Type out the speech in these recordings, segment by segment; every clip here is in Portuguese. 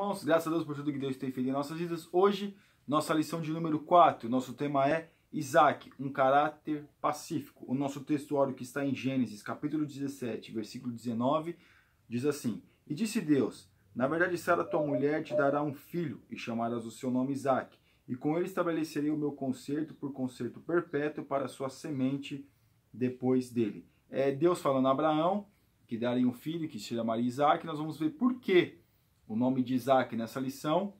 irmãos? Graças a Deus por tudo que Deus tem feito em nossas vidas. Hoje, nossa lição de número 4. Nosso tema é Isaac, um caráter pacífico. O nosso textuário que está em Gênesis, capítulo 17, versículo 19, diz assim: E disse Deus: Na verdade, Sara, tua mulher, te dará um filho, e chamarás o seu nome Isaac. E com ele estabelecerei o meu concerto por concerto perpétuo para a sua semente depois dele. É Deus falando a Abraão que daria um filho que se chamaria Isaac. Nós vamos ver por que o nome de Isaac nessa lição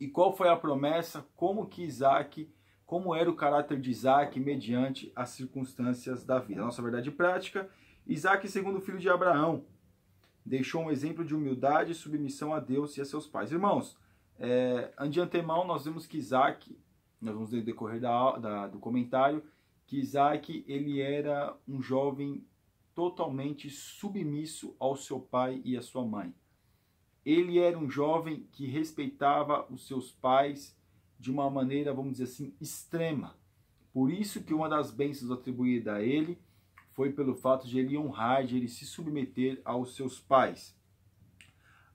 e qual foi a promessa, como que Isaac, como era o caráter de Isaac mediante as circunstâncias da vida. Nossa verdade prática, Isaac, segundo filho de Abraão, deixou um exemplo de humildade e submissão a Deus e a seus pais. Irmãos, é, de antemão nós vemos que Isaac, nós vamos ver decorrer da, da, do comentário, que Isaac ele era um jovem totalmente submisso ao seu pai e à sua mãe. Ele era um jovem que respeitava os seus pais de uma maneira, vamos dizer assim, extrema. Por isso que uma das bênçãos atribuída a ele foi pelo fato de ele honrar, de ele se submeter aos seus pais.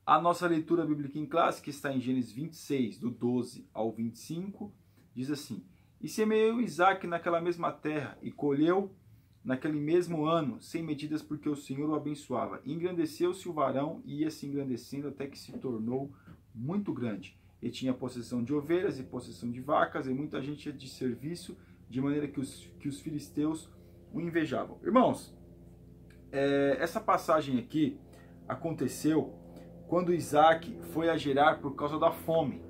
A nossa leitura bíblica em classe, que está em Gênesis 26, do 12 ao 25, diz assim: E semeou Isaac naquela mesma terra, e colheu naquele mesmo ano, sem medidas, porque o Senhor o abençoava. Engrandeceu-se o varão e ia se engrandecendo até que se tornou muito grande. E tinha possessão de ovelhas e possessão de vacas, e muita gente de serviço, de maneira que os, que os filisteus o invejavam. Irmãos, é, essa passagem aqui aconteceu quando Isaac foi a gerar por causa da fome.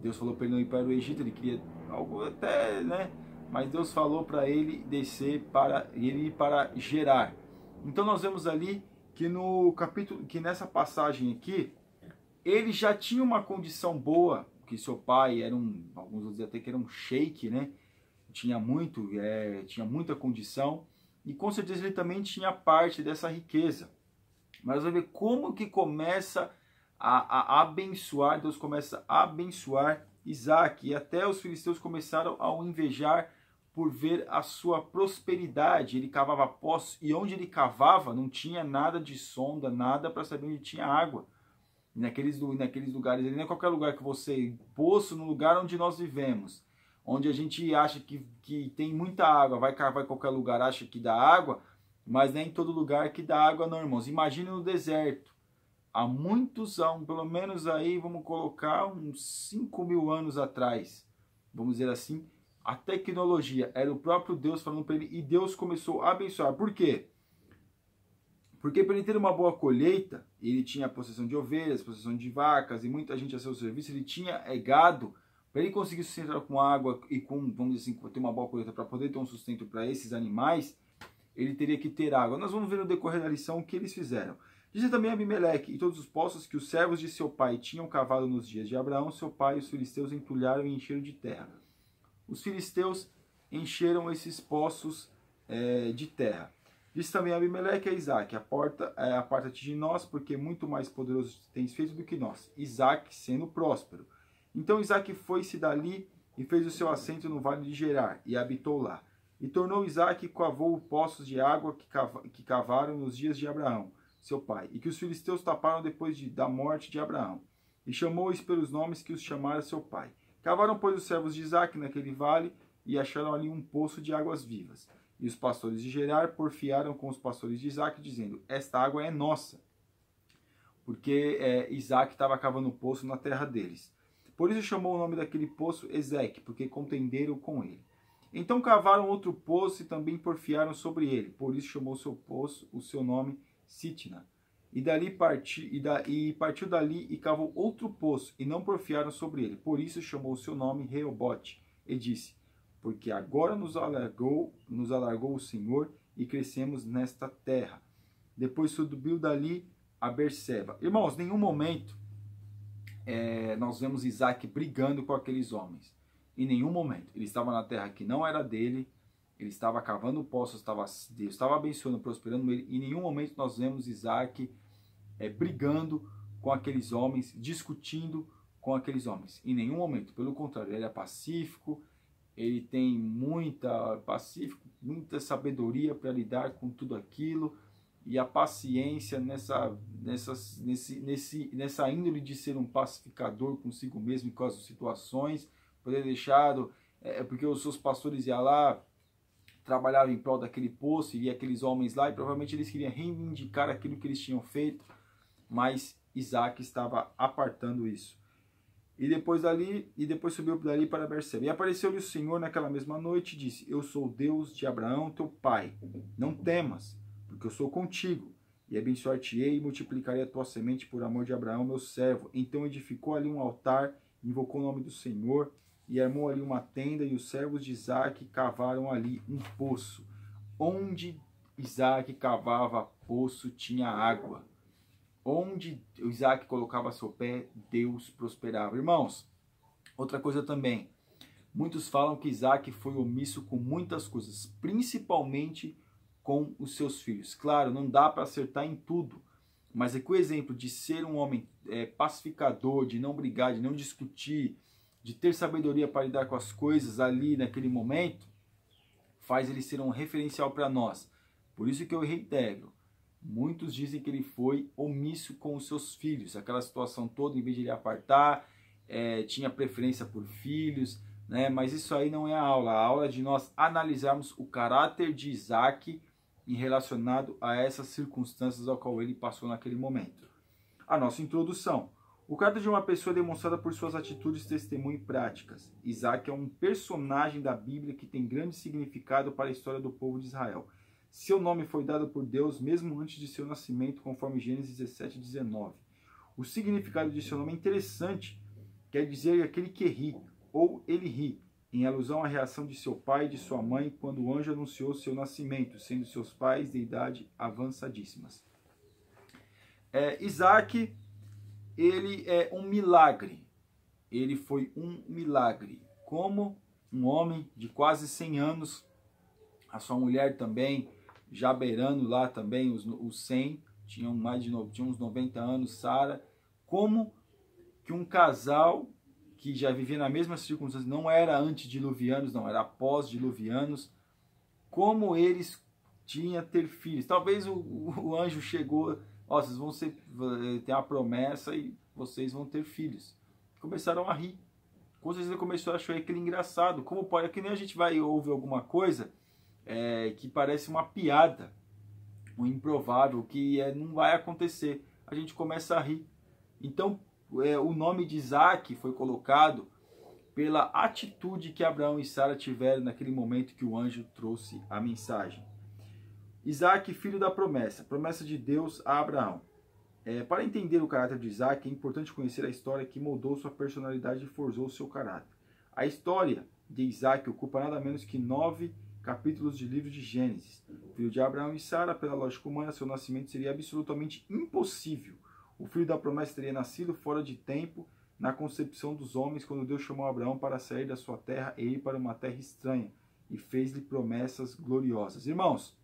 Deus falou para ele não ir para o Egito, ele queria algo até, né? Mas Deus falou para ele descer para ele para Gerar. Então nós vemos ali que no capítulo, que nessa passagem aqui, ele já tinha uma condição boa, que seu pai era um, alguns vão dizer até que era um sheik, né? Tinha muito, é, tinha muita condição e com certeza ele também tinha parte dessa riqueza. Mas vamos ver como que começa a, a abençoar, Deus começa a abençoar Isaac e até os filisteus começaram a o invejar por ver a sua prosperidade. Ele cavava poços e onde ele cavava não tinha nada de sonda, nada para saber onde tinha água. Naqueles, naqueles lugares, não é qualquer lugar que você. Poço no lugar onde nós vivemos, onde a gente acha que, que tem muita água, vai cavar em qualquer lugar, acha que dá água, mas nem em todo lugar que dá água, não, irmãos. Imagine no deserto. Há muitos anos, pelo menos aí, vamos colocar uns 5 mil anos atrás, vamos dizer assim, a tecnologia, era o próprio Deus falando para ele e Deus começou a abençoar. Por quê? Porque para ele ter uma boa colheita, ele tinha possessão de ovelhas, possessão de vacas e muita gente a seu serviço, ele tinha é, gado. Para ele conseguir sustentar com água e com, vamos dizer assim, ter uma boa colheita para poder ter um sustento para esses animais, ele teria que ter água. Nós vamos ver no decorrer da lição o que eles fizeram. Diz também Abimeleque e todos os poços que os servos de seu pai tinham cavado nos dias de Abraão, seu pai e os filisteus entulharam e encheram de terra os filisteus encheram esses poços é, de terra. Diz também Abimeleque a Isaac, a porta é, aparta-te de nós, porque muito mais poderoso tens feito do que nós. Isaac sendo próspero. Então Isaac foi-se dali e fez o seu assento no vale de Gerar, e habitou lá. E tornou Isaac e cavou poços de água que, que cavaram nos dias de Abraão, seu pai, e que os filisteus taparam depois de, da morte de Abraão. E chamou-os pelos nomes que os chamara seu pai. Cavaram, pois, os servos de Isaac naquele vale e acharam ali um poço de águas vivas. E os pastores de Gerar porfiaram com os pastores de Isaac, dizendo: Esta água é nossa. Porque é, Isaac estava cavando um poço na terra deles. Por isso chamou o nome daquele poço Ezeque, porque contenderam com ele. Então cavaram outro poço e também porfiaram sobre ele. Por isso chamou o seu poço o seu nome Sitna. E dali partiu, e, da, e partiu dali e cavou outro poço, e não porfiaram sobre ele. Por isso chamou seu nome Reobote, e disse: Porque agora nos alargou, nos alargou o Senhor, e crescemos nesta terra. Depois subiu dali a Berseba. Irmãos, nenhum momento é, nós vemos Isaac brigando com aqueles homens. Em nenhum momento. Ele estava na terra que não era dele, ele estava cavando poços, estava, Deus estava abençoando, prosperando ele. Em nenhum momento nós vemos Isaac é, brigando com aqueles homens, discutindo com aqueles homens. Em nenhum momento, pelo contrário, ele é pacífico, ele tem muita pacífico, muita sabedoria para lidar com tudo aquilo. e a paciência nessa, nessa, nesse, nesse, nessa índole de ser um pacificador consigo mesmo com as situações, poder deixado, é, é, porque os seus pastores iam lá, trabalhavam em prol daquele poço, e aqueles homens lá, e provavelmente eles queriam reivindicar aquilo que eles tinham feito, mas Isaac estava apartando isso. E depois dali, e depois subiu dali para Berseba. E apareceu-lhe o Senhor naquela mesma noite e disse: Eu sou o Deus de Abraão, teu pai. Não temas, porque eu sou contigo. E abençoar-te-ei e multiplicarei a tua semente por amor de Abraão, meu servo. Então edificou ali um altar, invocou o nome do Senhor, e armou ali uma tenda, e os servos de Isaac cavaram ali um poço. Onde Isaac cavava poço tinha água. Onde Isaac colocava seu pé, Deus prosperava. Irmãos, outra coisa também. Muitos falam que Isaac foi omisso com muitas coisas, principalmente com os seus filhos. Claro, não dá para acertar em tudo, mas é que o exemplo de ser um homem é, pacificador, de não brigar, de não discutir, de ter sabedoria para lidar com as coisas ali naquele momento, faz ele ser um referencial para nós. Por isso que eu reitero, Muitos dizem que ele foi omisso com os seus filhos, aquela situação toda, em vez de ele apartar, é, tinha preferência por filhos, né? mas isso aí não é a aula. A aula é de nós analisarmos o caráter de Isaac em relacionado a essas circunstâncias ao qual ele passou naquele momento. A nossa introdução. O caráter de uma pessoa é demonstrado por suas atitudes, testemunho e práticas. Isaac é um personagem da Bíblia que tem grande significado para a história do povo de Israel. Seu nome foi dado por Deus mesmo antes de seu nascimento, conforme Gênesis 17, 19. O significado de seu nome é interessante, quer dizer aquele que ri, ou ele ri, em alusão à reação de seu pai e de sua mãe quando o anjo anunciou seu nascimento, sendo seus pais de idade avançadíssimas. É, Isaac, ele é um milagre. Ele foi um milagre. Como um homem de quase 100 anos, a sua mulher também já beirando lá também os, os 100, tinham mais de tinham uns 90 anos, Sara, como que um casal que já vivia na mesma circunstância, não era antediluvianos, não, era pós-diluvianos, como eles tinham ter filhos. Talvez o, o anjo chegou, ó, vocês vão ser, ter a promessa e vocês vão ter filhos. Começaram a rir. Com certeza começou a achar aquele engraçado. Como pode, é que nem a gente vai ouvir alguma coisa é, que parece uma piada, um improvável, que é, não vai acontecer. A gente começa a rir. Então, é, o nome de Isaac foi colocado pela atitude que Abraão e Sara tiveram naquele momento que o anjo trouxe a mensagem. Isaac, filho da promessa, promessa de Deus a Abraão. É, para entender o caráter de Isaac, é importante conhecer a história que moldou sua personalidade e forjou seu caráter. A história de Isaac ocupa nada menos que nove capítulos de livro de Gênesis. Filho de Abraão e Sara, pela lógica humana, seu nascimento seria absolutamente impossível. O filho da promessa teria nascido fora de tempo na concepção dos homens quando Deus chamou Abraão para sair da sua terra e ir para uma terra estranha e fez-lhe promessas gloriosas. Irmãos,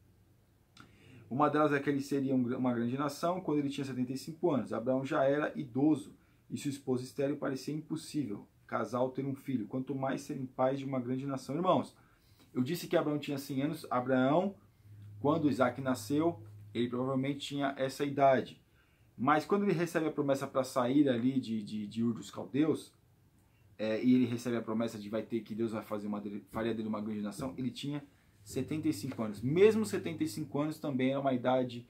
uma delas é que ele seria uma grande nação quando ele tinha 75 anos. Abraão já era idoso e sua esposa estéril parecia impossível casal ter um filho, quanto mais serem pais de uma grande nação. Irmãos, eu disse que Abraão tinha 100 anos. Abraão, quando Isaac nasceu, ele provavelmente tinha essa idade. Mas quando ele recebe a promessa para sair ali de, de, de Ur dos Caldeus, é, e ele recebe a promessa de vai ter que Deus vai fazer uma faria dele uma grande nação, ele tinha 75 anos. Mesmo 75 anos também é uma idade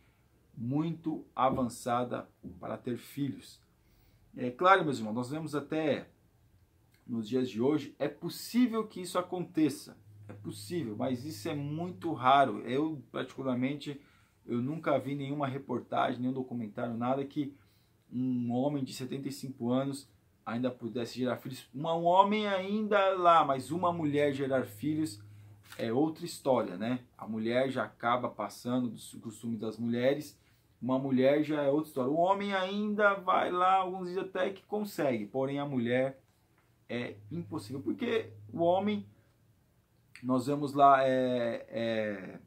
muito avançada para ter filhos. É claro, meus irmãos, nós vemos até nos dias de hoje, é possível que isso aconteça. É possível, mas isso é muito raro. Eu, particularmente, eu nunca vi nenhuma reportagem, nenhum documentário, nada que um homem de 75 anos ainda pudesse gerar filhos. Um homem ainda lá, mas uma mulher gerar filhos é outra história, né? A mulher já acaba passando dos costumes das mulheres. Uma mulher já é outra história. O homem ainda vai lá, alguns dias até que consegue, porém a mulher é impossível, porque o homem nós vemos lá é, é,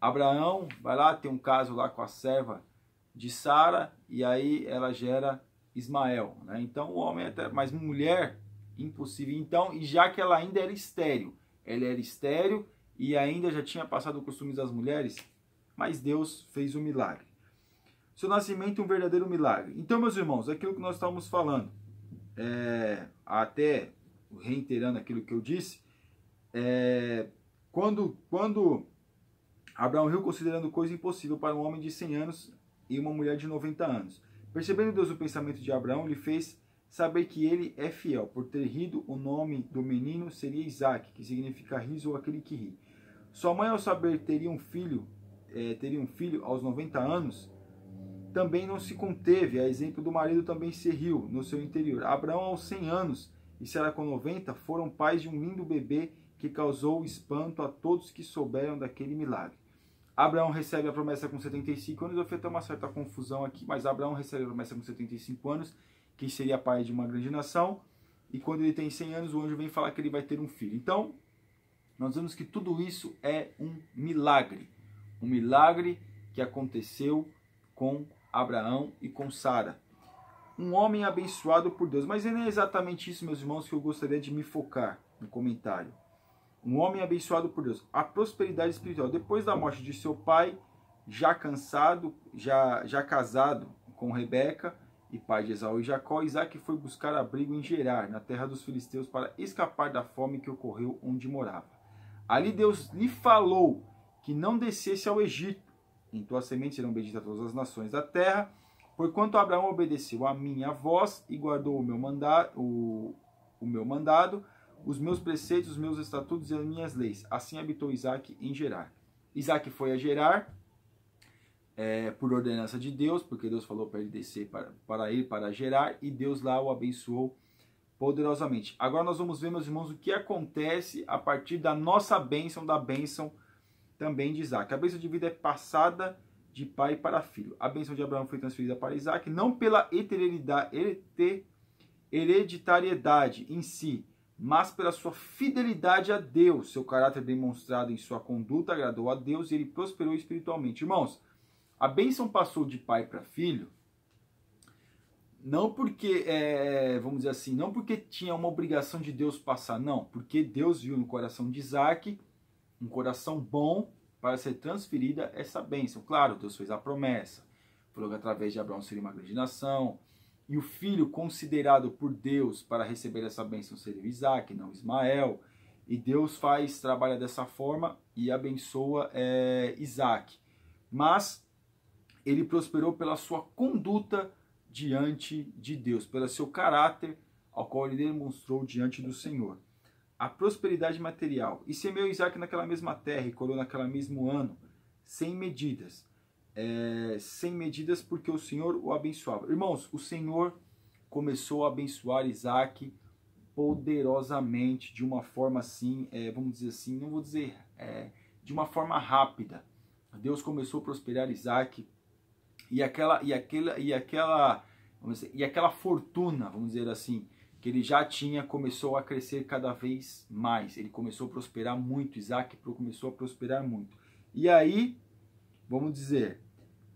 Abraão, vai lá, tem um caso lá com a serva de Sara, e aí ela gera Ismael. Né? Então o homem é até, mas mulher, impossível. Então, e já que ela ainda era estéreo, ela era estéreo e ainda já tinha passado o costume das mulheres, mas Deus fez um milagre. Seu nascimento é um verdadeiro milagre. Então, meus irmãos, é aquilo que nós estávamos falando, é, até reiterando aquilo que eu disse, é, quando, quando Abraão riu considerando coisa impossível para um homem de 100 anos e uma mulher de 90 anos. Percebendo Deus o pensamento de Abraão, lhe fez saber que ele é fiel. Por ter rido, o nome do menino seria Isaac, que significa riso ou aquele que ri. Sua mãe, ao saber teria um filho, é, teria um filho aos 90 anos, também não se conteve. A exemplo do marido também se riu no seu interior. Abraão, aos 100 anos, e Sara com 90, foram pais de um lindo bebê que causou espanto a todos que souberam daquele milagre. Abraão recebe a promessa com 75 anos, eu fiz até uma certa confusão aqui, mas Abraão recebe a promessa com 75 anos, que seria pai de uma grande nação, e quando ele tem 100 anos, o anjo vem falar que ele vai ter um filho. Então, nós vemos que tudo isso é um milagre, um milagre que aconteceu com Abraão e com Sara. Um homem abençoado por Deus, mas não é exatamente isso, meus irmãos, que eu gostaria de me focar no comentário um homem abençoado por Deus, a prosperidade espiritual. Depois da morte de seu pai, já cansado, já, já casado com Rebeca e pai de Esaú e Jacó, Isaac foi buscar abrigo em Gerar, na terra dos filisteus, para escapar da fome que ocorreu onde morava. Ali Deus lhe falou que não descesse ao Egito. Em tua semente serão benditas todas as nações da terra. Porquanto Abraão obedeceu a minha voz e guardou o meu, manda o, o meu mandado, os meus preceitos, os meus estatutos e as minhas leis. Assim habitou Isaac em Gerar. Isaac foi a Gerar é, por ordenança de Deus, porque Deus falou para ele descer para, para ir para Gerar e Deus lá o abençoou poderosamente. Agora nós vamos ver, meus irmãos, o que acontece a partir da nossa bênção, da bênção também de Isaac. A bênção de vida é passada de pai para filho. A bênção de Abraão foi transferida para Isaac, não pela hereditariedade em si, mas pela sua fidelidade a Deus. Seu caráter demonstrado em sua conduta agradou a Deus e ele prosperou espiritualmente. Irmãos, a bênção passou de pai para filho, não porque, é, vamos dizer assim, não porque tinha uma obrigação de Deus passar, não, porque Deus viu no coração de Isaac um coração bom para ser transferida essa bênção. Claro, Deus fez a promessa, falou que através de Abraão seria uma grande nação, e o filho considerado por Deus para receber essa bênção seria Isaac, não Ismael. E Deus faz, trabalha dessa forma e abençoa é, Isaac. Mas ele prosperou pela sua conduta diante de Deus, pelo seu caráter ao qual ele demonstrou diante do Senhor. A prosperidade material. E semeou Isaac naquela mesma terra e colheu naquele mesmo ano, sem medidas é, sem medidas, porque o Senhor o abençoava. Irmãos, o Senhor começou a abençoar Isaac poderosamente, de uma forma assim, é, vamos dizer assim, não vou dizer, é, de uma forma rápida. Deus começou a prosperar Isaac e aquela e aquela e aquela dizer, e aquela fortuna, vamos dizer assim, que ele já tinha começou a crescer cada vez mais. Ele começou a prosperar muito, Isaac começou a prosperar muito. E aí vamos dizer,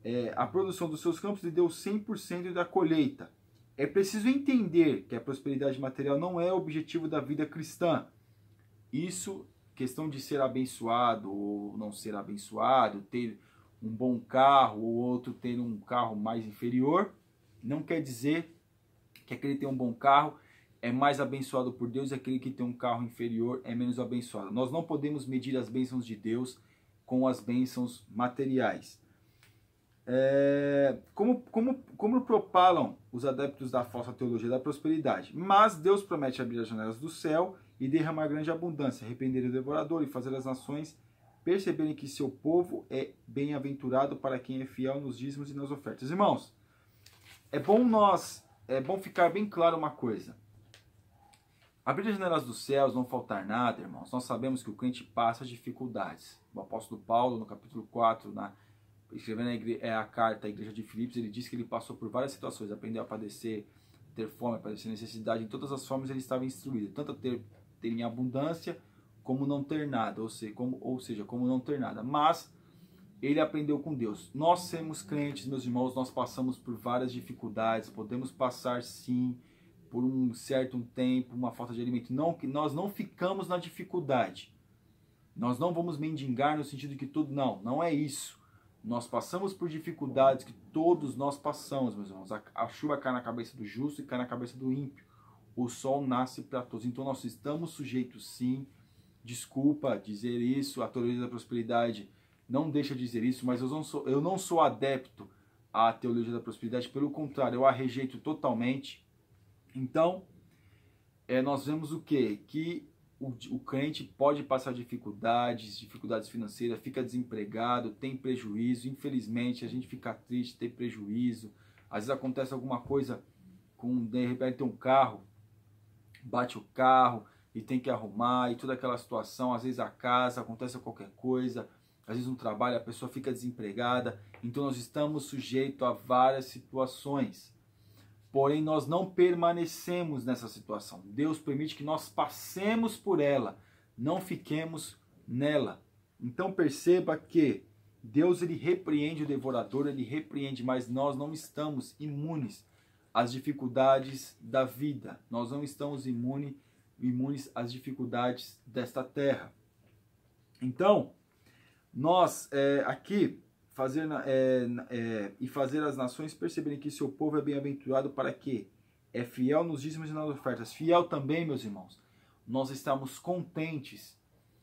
é, a produção dos seus campos lhe deu 100% da colheita. É preciso entender que a prosperidade material não é o objetivo da vida cristã. Isso, questão de ser abençoado ou não ser abençoado, ter um bom carro ou outro ter um carro mais inferior, não quer dizer que aquele que tem um bom carro é mais abençoado por Deus e aquele que tem um carro inferior é menos abençoado. Nós não podemos medir as bênçãos de Deus com as bênçãos materiais. É, como, como, como propalam os adeptos da falsa teologia da prosperidade? Mas Deus promete abrir as janelas do céu e derramar grande abundância, arrepender o devorador e fazer as nações perceberem que seu povo é bem-aventurado para quem é fiel nos dízimos e nas ofertas. Irmãos, é bom nós, é bom ficar bem claro uma coisa. Abrir as janelas dos céus, não faltar nada, irmãos. Nós sabemos que o crente passa dificuldades. O apóstolo Paulo, no capítulo 4, na, escrevendo a, igreja, é, a carta à igreja de Filipos, ele diz que ele passou por várias situações, aprendeu a padecer, ter fome, padecer necessidade. Em todas as formas ele estava instruído, tanto a ter, ter em abundância, como não ter nada, ou seja, como, ou seja, como não ter nada. Mas ele aprendeu com Deus. Nós somos crentes, meus irmãos, nós passamos por várias dificuldades, podemos passar sim por um certo tempo, uma falta de alimento. Não, que nós não ficamos na dificuldade. Nós não vamos mendigar no sentido que tudo não, não é isso. Nós passamos por dificuldades que todos nós passamos, meus irmãos. A, a chuva cai na cabeça do justo e cai na cabeça do ímpio. O sol nasce para todos. Então nós estamos sujeitos sim. Desculpa dizer isso, a teoria da prosperidade não deixa de dizer isso, mas eu não sou, eu não sou adepto à teologia da prosperidade, pelo contrário, eu a rejeito totalmente. Então, é, nós vemos o quê? Que o, o crente pode passar dificuldades, dificuldades financeiras, fica desempregado, tem prejuízo. Infelizmente, a gente fica triste, tem prejuízo. Às vezes acontece alguma coisa com, de repente, tem um carro, bate o carro e tem que arrumar e toda aquela situação. Às vezes a casa, acontece qualquer coisa. Às vezes no trabalho a pessoa fica desempregada. Então nós estamos sujeitos a várias situações. Porém, nós não permanecemos nessa situação. Deus permite que nós passemos por ela, não fiquemos nela. Então perceba que Deus ele repreende o devorador, ele repreende, mas nós não estamos imunes às dificuldades da vida. Nós não estamos imune, imunes às dificuldades desta terra. Então, nós é, aqui fazer é, é, e fazer as nações perceberem que seu povo é bem-aventurado para que é fiel nos dízimos e nas ofertas. Fiel também, meus irmãos. Nós estamos contentes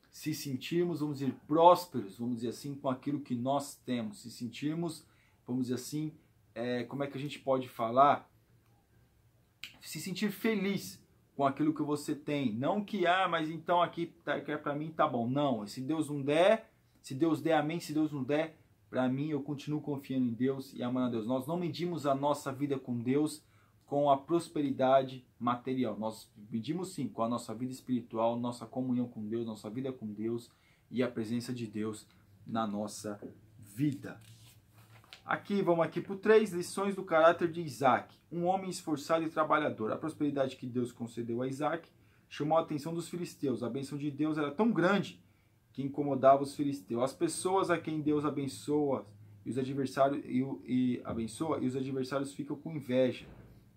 se sentirmos, vamos dizer, prósperos, vamos dizer assim, com aquilo que nós temos. Se sentirmos, vamos dizer assim, é, como é que a gente pode falar? Se sentir feliz com aquilo que você tem. Não que, ah, mas então aqui tá, é para mim tá bom. Não, se Deus não der, se Deus der, amém. Se Deus não der, para mim, eu continuo confiando em Deus e amando a Deus. Nós não medimos a nossa vida com Deus com a prosperidade material. Nós medimos sim com a nossa vida espiritual, nossa comunhão com Deus, nossa vida com Deus e a presença de Deus na nossa vida. Aqui, vamos aqui para três lições do caráter de Isaac. Um homem esforçado e trabalhador. A prosperidade que Deus concedeu a Isaac chamou a atenção dos filisteus. A bênção de Deus era tão grande que incomodava os filisteus. As pessoas a quem Deus abençoa e os adversários e, e abençoa e os adversários ficam com inveja,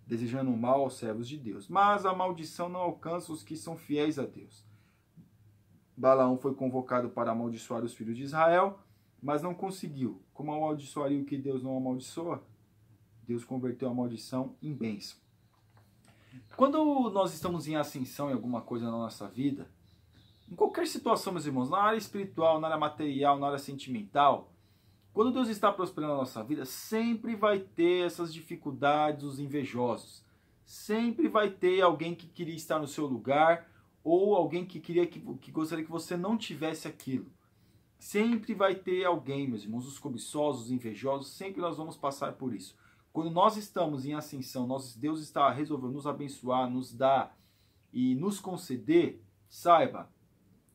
desejando o mal aos servos de Deus. Mas a maldição não alcança os que são fiéis a Deus. Balaão foi convocado para amaldiçoar os filhos de Israel, mas não conseguiu. Como amaldiçoaria o que Deus não amaldiçoa? Deus converteu a maldição em bênção. Quando nós estamos em ascensão em alguma coisa na nossa vida, em qualquer situação, meus irmãos, na área espiritual, na área material, na área sentimental, quando Deus está prosperando a nossa vida, sempre vai ter essas dificuldades, os invejosos. Sempre vai ter alguém que queria estar no seu lugar ou alguém que queria que, que gostaria que você não tivesse aquilo. Sempre vai ter alguém, meus irmãos, os cobiçosos, os invejosos, sempre nós vamos passar por isso. Quando nós estamos em ascensão, nós, Deus está resolvendo nos abençoar, nos dar e nos conceder, saiba,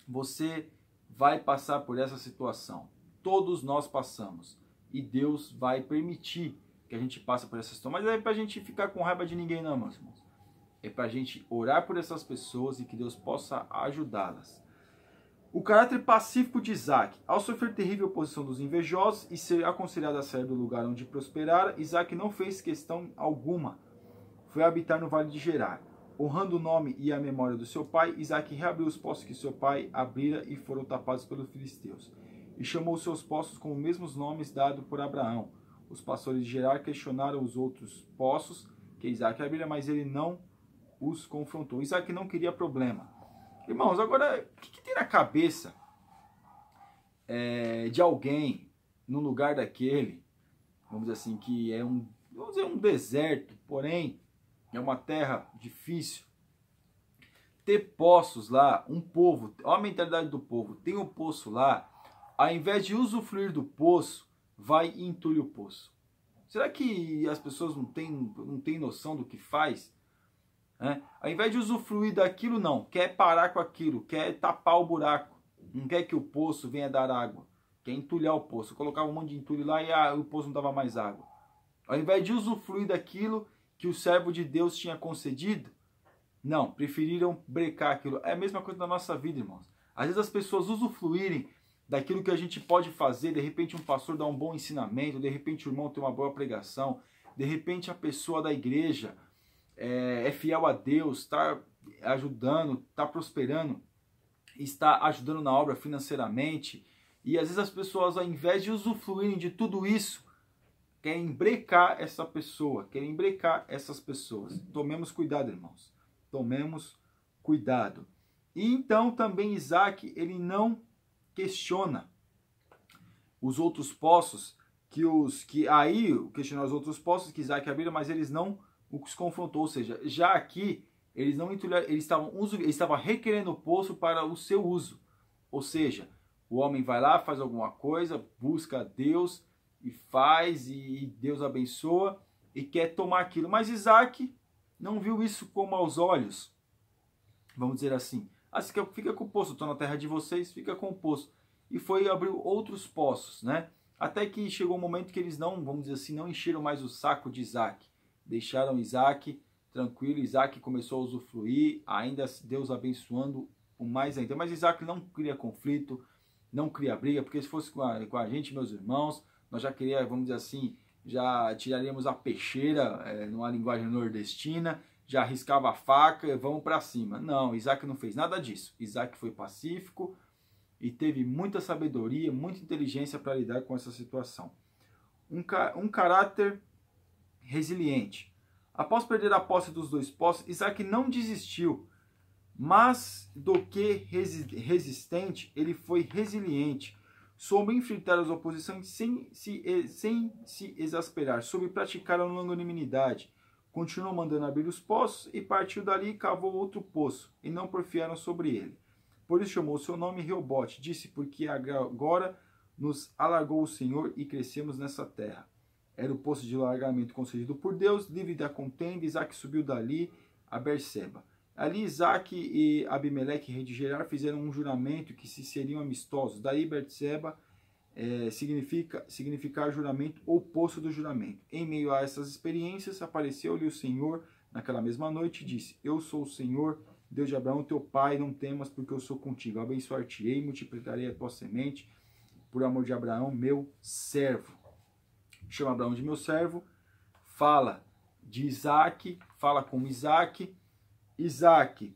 você vai passar por essa situação. Todos nós passamos. E Deus vai permitir que a gente passe por essa situação. Mas é para a gente ficar com raiva de ninguém, não, meus irmãos. É para a gente orar por essas pessoas e que Deus possa ajudá-las. O caráter pacífico de Isaac. Ao sofrer terrível oposição dos invejosos e ser aconselhado a sair do lugar onde prosperara, Isaac não fez questão alguma. Foi habitar no vale de Gerar. Honrando o nome e a memória do seu pai, Isaac reabriu os poços que seu pai abrira e foram tapados pelos filisteus. E chamou seus poços com os mesmos nomes dados por Abraão. Os pastores de Gerar questionaram os outros poços que Isaac abrira, mas ele não os confrontou. Isaac não queria problema. Irmãos, agora, o que, que tem na cabeça é, de alguém no lugar daquele, vamos dizer assim, que é um, vamos dizer, um deserto, porém é uma terra difícil. Ter poços lá, um povo, olha a mentalidade do povo, tem um poço lá, ao invés de usufruir do poço, vai e entulha o poço. Será que as pessoas não têm, não têm noção do que faz? É? Ao invés de usufruir daquilo, não. Quer parar com aquilo, quer tapar o buraco. Não quer que o poço venha dar água. Quer entulhar o poço. Colocava um monte de entulho lá e a, o poço não dava mais água. Ao invés de usufruir daquilo, que o servo de Deus tinha concedido? Não, preferiram brecar aquilo. É a mesma coisa na nossa vida, irmãos. Às vezes as pessoas usufruírem daquilo que a gente pode fazer, de repente um pastor dá um bom ensinamento, de repente o irmão tem uma boa pregação, de repente a pessoa da igreja é, é fiel a Deus, está ajudando, está prosperando, está ajudando na obra financeiramente, E às vezes as pessoas, ao invés de usufruírem de tudo isso, querem brecar essa pessoa, querem brecar essas pessoas. Tomemos cuidado, irmãos. Tomemos cuidado. E então também Isaac, ele não questiona os outros poços que os que aí questionou os outros poços que Isaac abriram, mas eles não os confrontou, ou seja, já aqui eles não eles estavam eles estavam requerendo o poço para o seu uso. Ou seja, o homem vai lá, faz alguma coisa, busca Deus e faz e Deus abençoa e quer tomar aquilo. Mas Isaac não viu isso com maus olhos. Vamos dizer assim. Ah, fica com o poço, estou na terra de vocês, fica com o poço. E foi abriu outros poços, né? Até que chegou um momento que eles não, vamos dizer assim, não encheram mais o saco de Isaac. Deixaram Isaac tranquilo, Isaac começou a usufruir, ainda Deus abençoando o mais ainda. Mas Isaac não cria conflito, não cria briga, porque se fosse com a, com a gente, meus irmãos, nós já queríamos, vamos dizer assim, já tiraríamos a peixeira, é, numa linguagem nordestina, já arriscava a faca vamos para cima. Não, Isaac não fez nada disso. Isaac foi pacífico e teve muita sabedoria, muita inteligência para lidar com essa situação. Um, um caráter resiliente. Após perder a posse dos dois postos, Isaac não desistiu mas do que resistente, ele foi resiliente, soube enfrentar as oposições sem se, sem se exasperar, soube praticar a longanimidade. Continuou mandando abrir os poços e partiu dali e cavou outro poço, e não porfiaram sobre ele. Por isso chamou seu nome Reobote, disse, porque agora nos alargou o Senhor e crescemos nessa terra. Era o poço de largamento concedido por Deus, livre da contenda, Isaac subiu dali a Berseba. Ali Isaac e Abimeleque, rei de Gerar, fizeram um juramento que se seriam amistosos. Daí Bertseba é, significa significar juramento ou poço do juramento. Em meio a essas experiências, apareceu-lhe o Senhor naquela mesma noite e disse: Eu sou o Senhor, Deus de Abraão, teu pai, não temas, porque eu sou contigo. Abençoar-te-ei, multiplicarei a tua semente, por amor de Abraão, meu servo. Chama Abraão de meu servo, fala de Isaac, fala com Isaac Isaac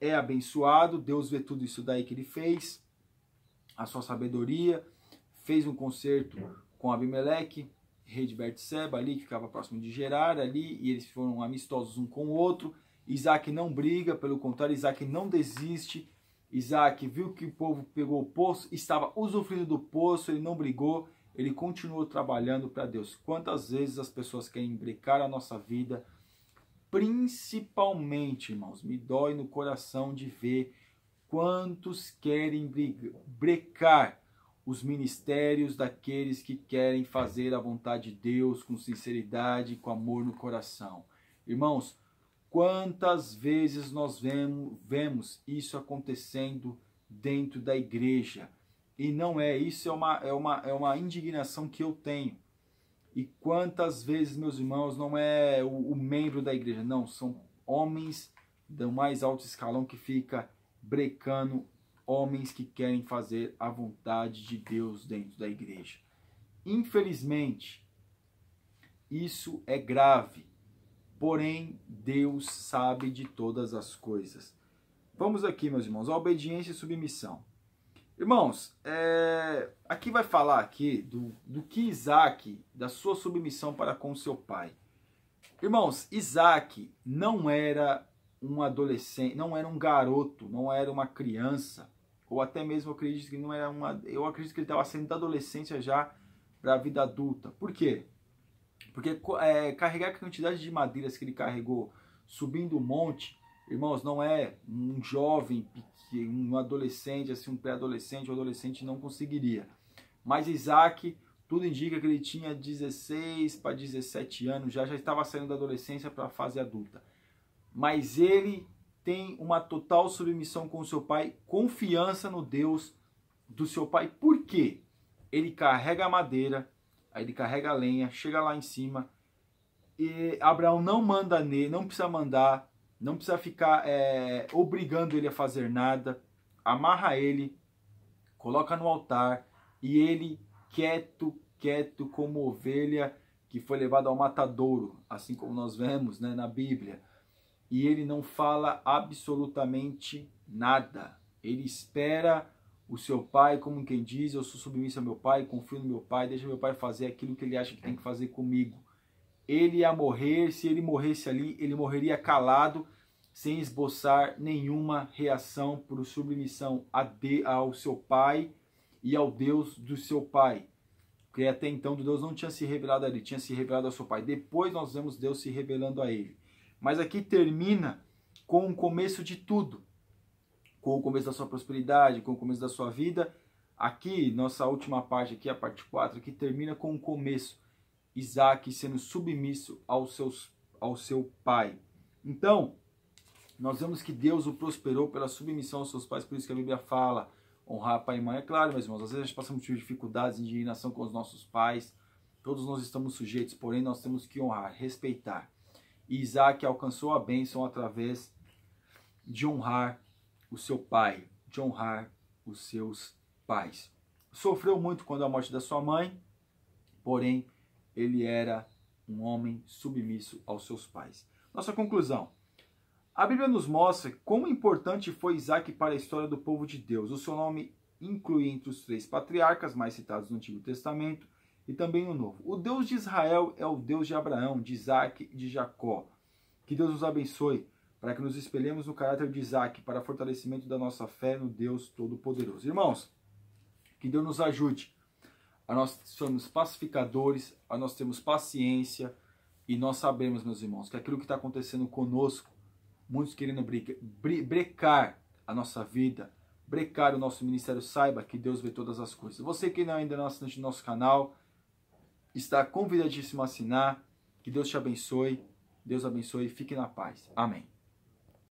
é abençoado, Deus vê tudo isso daí que ele fez, a sua sabedoria, fez um concerto com Abimeleque, rei de Bertseba, ali que ficava próximo de Gerar, ali, e eles foram amistosos um com o outro. Isaac não briga, pelo contrário, Isaac não desiste. Isaac viu que o povo pegou o poço, estava usufruindo do poço, ele não brigou, ele continuou trabalhando para Deus. Quantas vezes as pessoas querem brecar a nossa vida, Principalmente, irmãos, me dói no coração de ver quantos querem brecar os ministérios daqueles que querem fazer a vontade de Deus com sinceridade, com amor no coração. Irmãos, quantas vezes nós vemos, vemos isso acontecendo dentro da igreja? E não é, isso é uma, é uma, é uma indignação que eu tenho. E quantas vezes, meus irmãos, não é o, o membro da igreja, não, são homens do mais alto escalão que fica brecando homens que querem fazer a vontade de Deus dentro da igreja. Infelizmente, isso é grave. Porém, Deus sabe de todas as coisas. Vamos aqui, meus irmãos, obediência e submissão. Irmãos, é, aqui vai falar aqui do, do que Isaac, da sua submissão para com seu pai. Irmãos, Isaac não era um adolescente, não era um garoto, não era uma criança, ou até mesmo eu acredito que não era uma, eu acredito que ele estava saindo da adolescência já para a vida adulta. Por quê? Porque é, carregar a quantidade de madeiras que ele carregou subindo o monte, irmãos, não é um jovem um adolescente, assim, um pré-adolescente, um adolescente não conseguiria. Mas Isaac, tudo indica que ele tinha 16 para 17 anos, já já estava saindo da adolescência para a fase adulta. Mas ele tem uma total submissão com seu pai, confiança no Deus do seu pai. Por quê? Ele carrega a madeira, aí ele carrega a lenha, chega lá em cima, e Abraão não manda nele, não precisa mandar, não precisa ficar é, obrigando ele a fazer nada. Amarra ele, coloca no altar e ele, quieto, quieto, como ovelha que foi levado ao matadouro, assim como nós vemos né, na Bíblia. E ele não fala absolutamente nada. Ele espera o seu pai, como quem diz, eu sou submisso ao meu pai, confio no meu pai, deixa meu pai fazer aquilo que ele acha que tem que fazer comigo. Ele ia morrer, se ele morresse ali, ele morreria calado, sem esboçar nenhuma reação por submissão de, ao seu pai e ao Deus do seu pai. Porque até então Deus não tinha se revelado a ele, tinha se revelado ao seu pai. Depois nós vemos Deus se revelando a ele. Mas aqui termina com o começo de tudo com o começo da sua prosperidade, com o começo da sua vida. Aqui, nossa última parte, aqui, a parte 4, que termina com o começo. Isaac sendo submisso aos seus, ao seu pai. Então, nós vemos que Deus o prosperou pela submissão aos seus pais, por isso que a Bíblia fala honrar pai e mãe. É claro, meus irmãos, às vezes a gente por dificuldades, indignação com os nossos pais. Todos nós estamos sujeitos, porém nós temos que honrar, respeitar. E Isaac alcançou a bênção através de honrar o seu pai, de honrar os seus pais. Sofreu muito quando a morte da sua mãe, porém ele era um homem submisso aos seus pais. Nossa conclusão. A Bíblia nos mostra quão importante foi Isaac para a história do povo de Deus. O seu nome inclui entre os três patriarcas mais citados no Antigo Testamento e também no Novo. O Deus de Israel é o Deus de Abraão, de Isaac e de Jacó. Que Deus nos abençoe para que nos espelhemos no caráter de Isaac para fortalecimento da nossa fé no Deus Todo-Poderoso. Irmãos, que Deus nos ajude a nós sermos pacificadores, a nós termos paciência e nós sabemos, meus irmãos, que aquilo que está acontecendo conosco, muitos querendo brecar a nossa vida, brecar o nosso ministério, saiba que Deus vê todas as coisas. Você que ainda não é assinante do nosso canal, está convidadíssimo a assinar. Que Deus te abençoe. Deus abençoe e fique na paz. Amém.